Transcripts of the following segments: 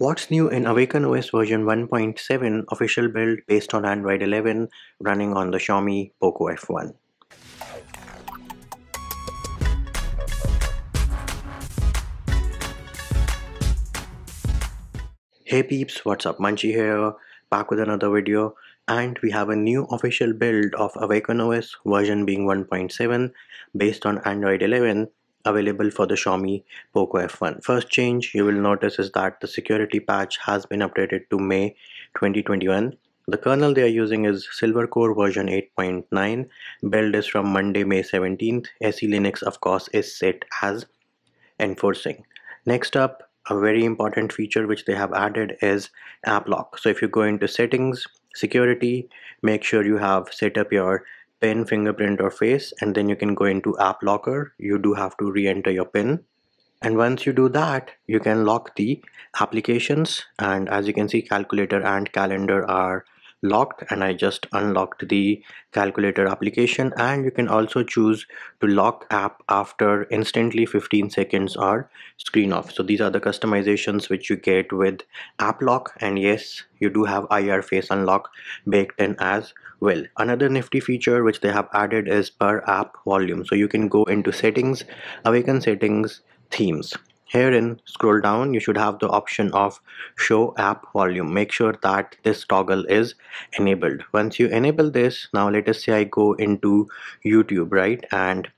What's new in Awaken OS version 1.7 official build based on Android 11 running on the Xiaomi Poco F1? Hey peeps, what's up? Munchy here, back with another video and we have a new official build of Awaken OS version being 1.7 based on Android 11 available for the Xiaomi Poco F1. First change you will notice is that the security patch has been updated to May 2021. The kernel they are using is Silver Core version 8.9. Build is from Monday, May 17th. SE Linux of course is set as enforcing. Next up, a very important feature which they have added is app lock. So if you go into settings, security, make sure you have set up your pin fingerprint or face and then you can go into app locker. You do have to re-enter your pin. And once you do that you can lock the applications. And as you can see calculator and calendar are locked and I just unlocked the calculator application. And you can also choose to lock app after instantly 15 seconds or screen off. So these are the customizations which you get with app lock. And yes you do have IR face unlock baked in as well another nifty feature which they have added is per app volume so you can go into settings awaken settings themes Herein, scroll down, you should have the option of show app volume. Make sure that this toggle is enabled. Once you enable this, now let us say I go into YouTube, right? And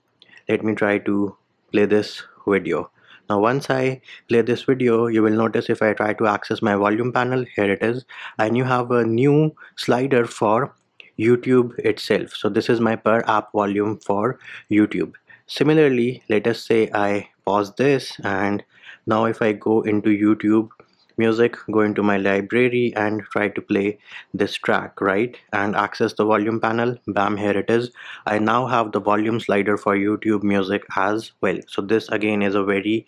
let me try to play this video. Now once I play this video, you will notice if I try to access my volume panel, here it is. And you have a new slider for YouTube itself. So this is my per app volume for YouTube. Similarly, let us say I pause this and now if I go into YouTube music go into my library and try to play this track right and access the volume panel bam here it is I now have the volume slider for YouTube music as well so this again is a very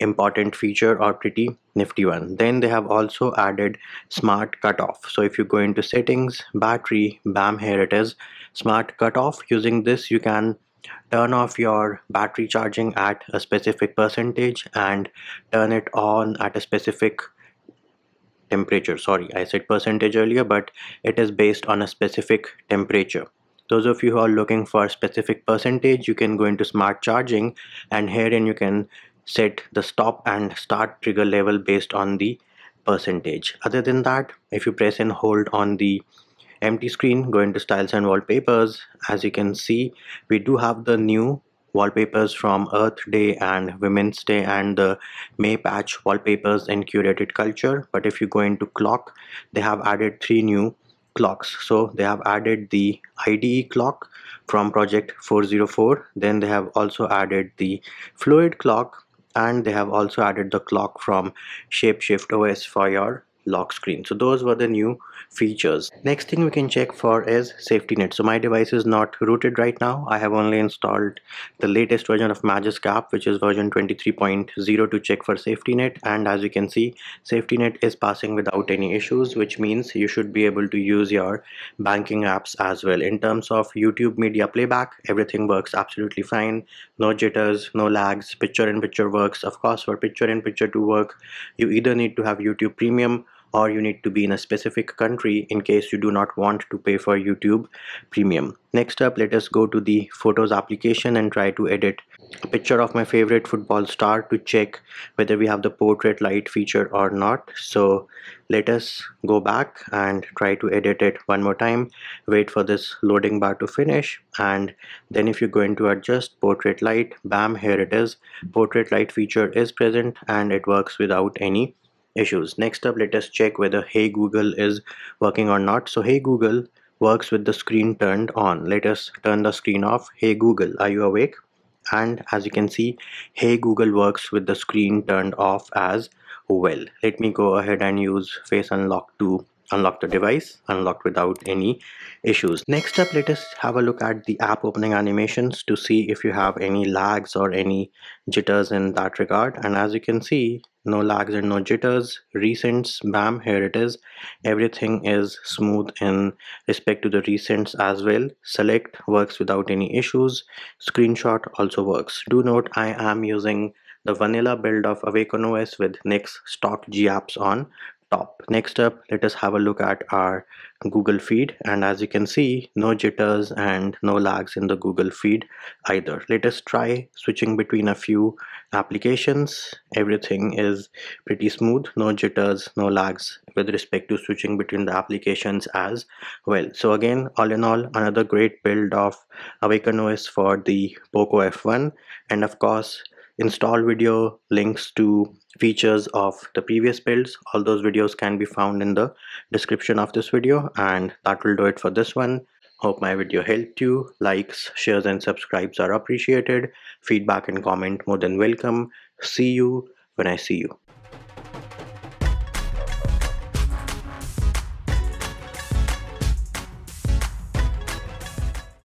important feature or pretty nifty one. Then they have also added smart cutoff. So if you go into settings battery bam here it is smart cutoff. Using this you can turn off your battery charging at a specific percentage and turn it on at a specific temperature. Sorry I said percentage earlier but it is based on a specific temperature. Those of you who are looking for a specific percentage you can go into smart charging and herein you can set the stop and start trigger level based on the percentage. Other than that if you press and hold on the empty screen go into styles and wallpapers. As you can see we do have the new wallpapers from Earth Day and Women's Day and the May patch wallpapers in curated culture. But if you go into clock they have added three new clocks. So they have added the IDE clock from project 404 then they have also added the fluid clock and they have also added the clock from shapeshift os for your lock screen. So those were the new features. Next thing we can check for is safety net. So my device is not rooted right now. I have only installed the latest version of magisk app which is version 23.0 to check for safety net. And as you can see safety net is passing without any issues which means you should be able to use your banking apps as well. In terms of youtube media playback everything works absolutely fine. No jitters no lags. Picture in picture works. Of course for picture in picture to work you either need to have youtube premium or you need to be in a specific country in case you do not want to pay for YouTube premium. Next up let us go to the photos application and try to edit a picture of my favorite football star to check whether we have the portrait light feature or not. So let us go back and try to edit it one more time wait for this loading bar to finish and then if you go into adjust portrait light bam here it is portrait light feature is present and it works without any issues. Next up let us check whether hey google is working or not. So hey google works with the screen turned on. Let us turn the screen off. Hey google are you awake? And as you can see hey google works with the screen turned off as well. Let me go ahead and use face unlock to unlock the device unlocked without any issues. Next up let us have a look at the app opening animations to see if you have any lags or any jitters in that regard. And as you can see no lags and no jitters. Recents bam here it is. Everything is smooth in respect to the recents as well. Select works without any issues. Screenshot also works. Do note i am using the vanilla build of Awaken OS with Nix stock GApps on top. Next up, let us have a look at our Google feed and as you can see, no jitters and no lags in the Google feed either. Let us try switching between a few applications. Everything is pretty smooth, no jitters, no lags with respect to switching between the applications as well. So again, all in all, another great build of Awaken OS for the POCO F1 and of course install video links to features of the previous builds. All those videos can be found in the description of this video and that will do it for this one. Hope my video helped you. Likes shares and subscribes are appreciated. Feedback and comment more than welcome. See you when i see you